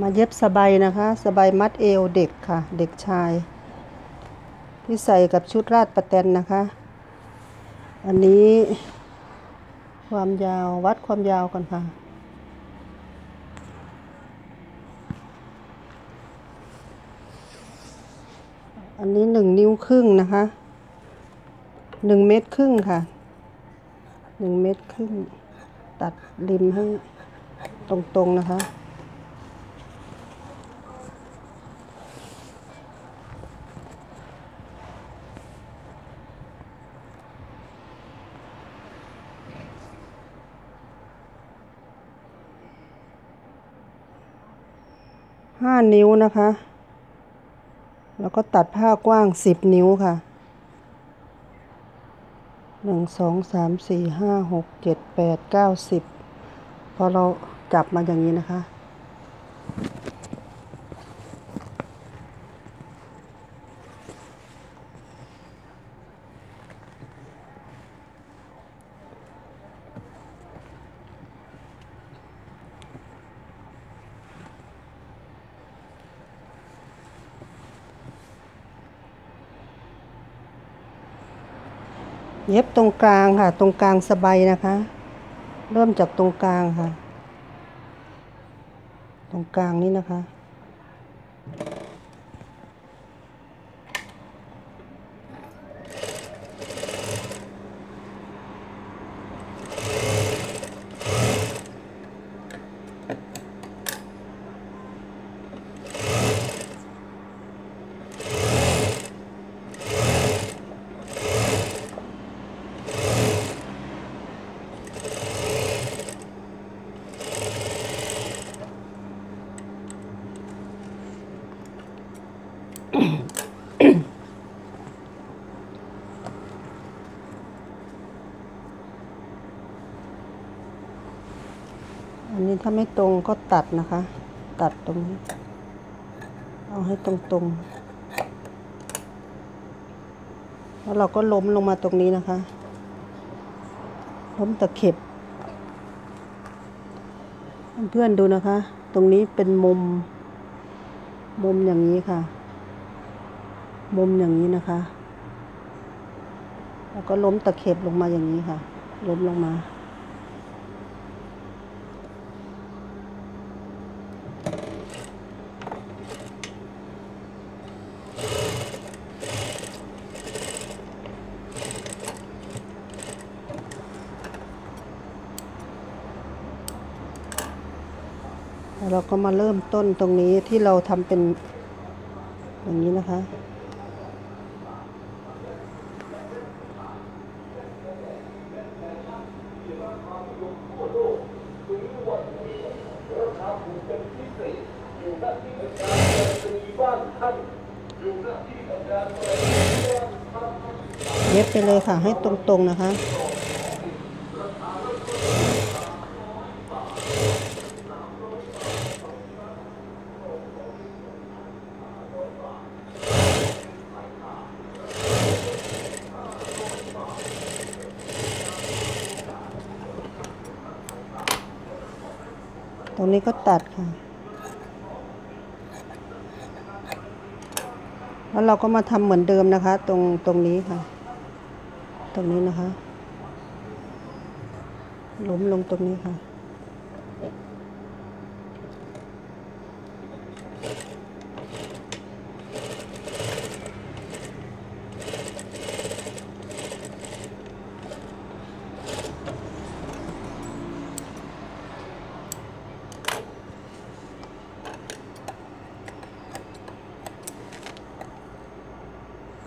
มาเย็บสบายนะคะ สบายมัดเอวเด็กค่ะ เด็กชาย ที่ใส่กับชุดราดประแตนนะคะ อันนี้ ความยาววัดความยาวกันค่ะ อันนี้หนึ่งนิ้วครึ่งนะคะหนึ่งเมตรครึ่งค่ะหนึ่งเมตรครึ่งตัดริมให้ตรงๆนะคะ ห้านิ้วนะคะ แล้วก็ตัดผ้ากว้างสิบนิ้วค่ะหนึ่งสองสามสี่ห้าหกเจ็ดแปดเก้าสิบพอเราจับมาอย่างนี้นะคะ เย็บตรงกลางค่ะ ตรงกลางสบายนะคะ เริ่มจากตรงกลางค่ะ ตรงกลางนี้นะคะ ถ้าไม่ตรงก็ตัดนะคะ ตัดตรงนี้ เอาให้ตรงๆ แล้วเราก็ล้มลงมาตรงนี้นะคะ ล้มตะเข็บ เพื่อนๆดูนะคะ ตรงนี้เป็นมุม มุมอย่างนี้ค่ะ มุมอย่างนี้นะคะ แล้วก็ล้มตะเข็บลงมาอย่างนี้ค่ะ ล้มลงมา เราก็มาเริ่มต้นตรงนี้ที่เราทำเป็นอย่างนี้นะคะ เย็บไปเลยค่ะให้ตรงๆนะคะ รงนี้ก็ตัดค่ะ แล้วเราก็มาทำเหมือนเดิมนะคะ ตรงตรงนี้ค่ะ ตรงนี้นะคะล้มลงตรงนี้ค่ะ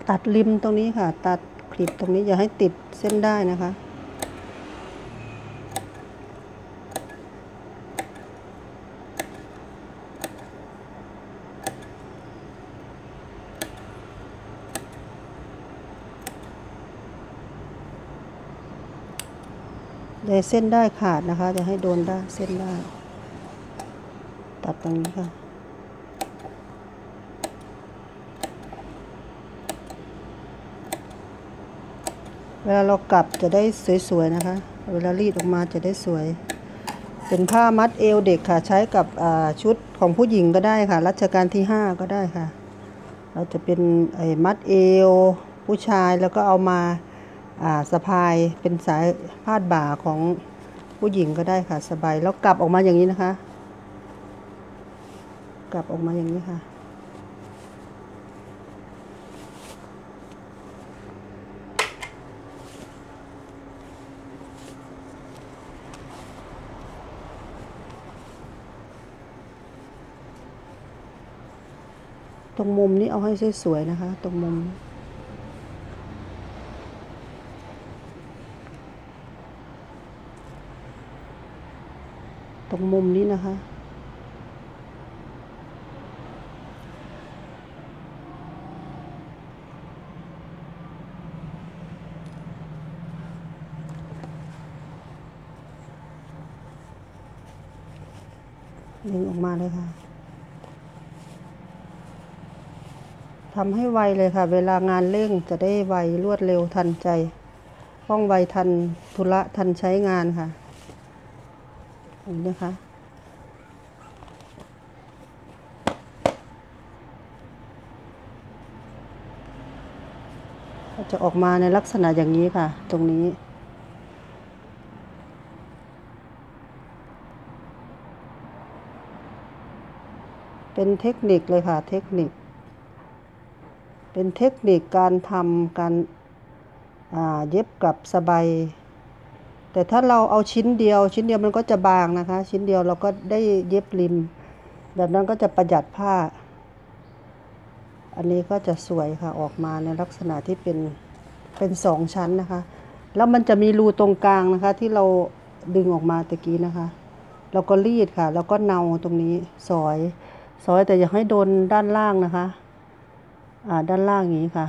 ตัดริมตรงนี้ค่ะ ตัดคลิปตรงนี้อย่าให้ติดเส้นได้นะคะ อย่าให้เส้นได้ขาดนะคะอย่าให้โดนได้เส้นได้ ตัดตรงนี้ค่ะ เวลาเรากลับจะได้สวยๆนะคะ เวลารีดออกมาจะได้สวย เป็นผ้ามัดเอวเด็กค่ะ ใช้กับชุดของผู้หญิงก็ได้ค่ะ รัชกาลที่ 5 ก็ได้ค่ะ เราจะเป็นไอ้มัดเอว ผู้ชายแล้วก็เอามาอ่าสะพายเป็นสายพาดบ่าของผู้หญิงก็ได้ค่ะสบายแล้วกลับออกมาอย่างนี้นะคะ กลับออกมาอย่างนี้ค่ะ ตรงมุมนี้เอาให้สวยๆนะคะ ตรงมุม ตรงมุมนี้นะคะ ดึงออกมาเลยค่ะ ทำให้ไวเลยค่ะ เวลางานเร่งจะได้ไวรวดเร็วทันใจว่องไวทันธุระทันใช้งานค่ะอย่างนี้นะคะจะออกมาในลักษณะอย่างนี้ค่ะ ตรงนี้ เป็นเทคนิคเลยค่ะ เทคนิค เป็นเทคนิคการทำการเย็บกับสบายแต่ถ้าเราเอาชิ้นเดียว ชิ้นเดียวมันก็จะบางนะคะ ชิ้นเดียวเราก็ได้เย็บริม แบบนั้นก็จะประหยัดผ้า อันนี้ก็จะสวยค่ะออกมาในลักษณะที่เป็นเป็นสองชั้นนะคะ แล้วมันจะมีรูตรงกลางนะคะ ที่เราดึงออกมาตะกี้นะคะ เราก็รีดค่ะ แล้วก็เนาตรงนี้ซอยซอยแต่อย่าให้โดนด้านล่างนะคะ ด้านล่างอย่างนี้ค่ะ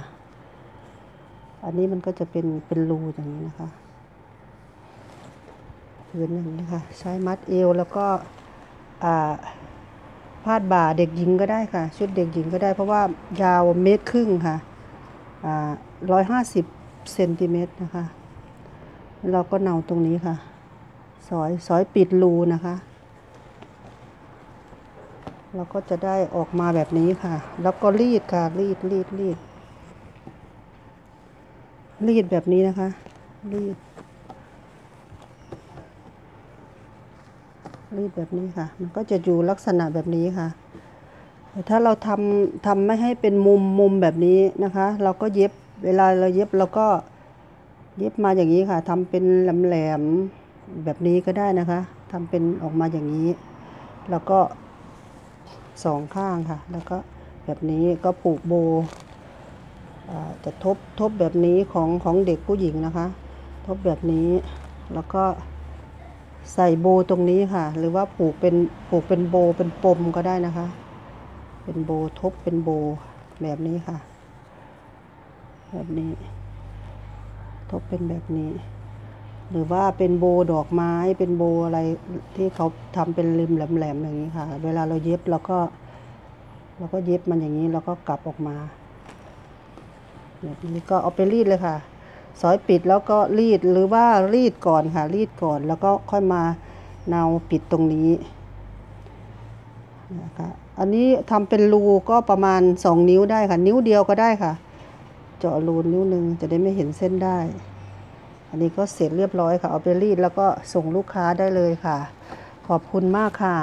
อันนี้มันก็จะเป็นเป็นรูอย่างนี้นะคะพื้นอย่างนี้ค่ะ ใช้มัดเอวแล้วก็อ่าพาดบ่าเด็กหญิงก็ได้ค่ะ ชุดเด็กหญิงก็ได้ เพราะว่ายาวเมตรครึ่งค่ะร้อยห้าสิบเซนติเมตรนะคะ เราก็เนาตรงนี้ค่ะสอยสอยปิดรูนะคะ เราก็จะได้ออกมาแบบนี้ค่ะ แล้วก็รีดค่ะ รีดรีดรีด รีดแบบนี้นะคะ รีด รีดแบบนี้ค่ะ มันก็จะอยู่ลักษณะแบบนี้ค่ะแต่ถ้าเราทำทำไม่ให้เป็นมุมมุมแบบนี้นะคะ เราก็เย็บ เวลาเราเย็บเราก็เย็บมาอย่างนี้ค่ะทำเป็นแหลมๆแบบนี้ก็ได้นะคะทำเป็นออกมาอย่างนี้ แล้วก็ สองข้างค่ะ แล้วก็แบบนี้ก็ผูกโบจะทบทบแบบนี้ของของเด็กผู้หญิงนะคะ ทบแบบนี้แล้วก็ใส่โบตรงนี้ค่ะ หรือว่าผูกเป็นผูกเป็นโบเป็นปมก็ได้นะคะ เป็นโบทบเป็นโบแบบนี้ค่ะ แบบนี้ ทบเป็นแบบนี้ หรือว่าเป็นโบดอกไม้เป็นโบอะไรที่เขาทำเป็นริมแหลมๆอย่างนี้ค่ะ เวลาเราเย็บเราก็เราก็เย็บมันอย่างนี้แล้วก็กลับออกมาแบบนี้ก็เอาไปรีดเลยค่ะซอยปิดแล้วก็รีดหรือว่ารีดก่อนค่ะ รีดก่อนแล้วก็ค่อยมาเนาปิดตรงนี้นะคะอันนี้ทำเป็นรูก็ประมาณสองนิ้วได้ค่ะ นิ้วเดียวก็ได้ค่ะ เจาะรูนิ้วหนึ่งจะได้ไม่เห็นเส้นได้ อันนี้ก็เสร็จเรียบร้อยค่ะเอาไปรีดแล้วก็ส่งลูกค้าได้เลยค่ะ ขอบคุณมากค่ะ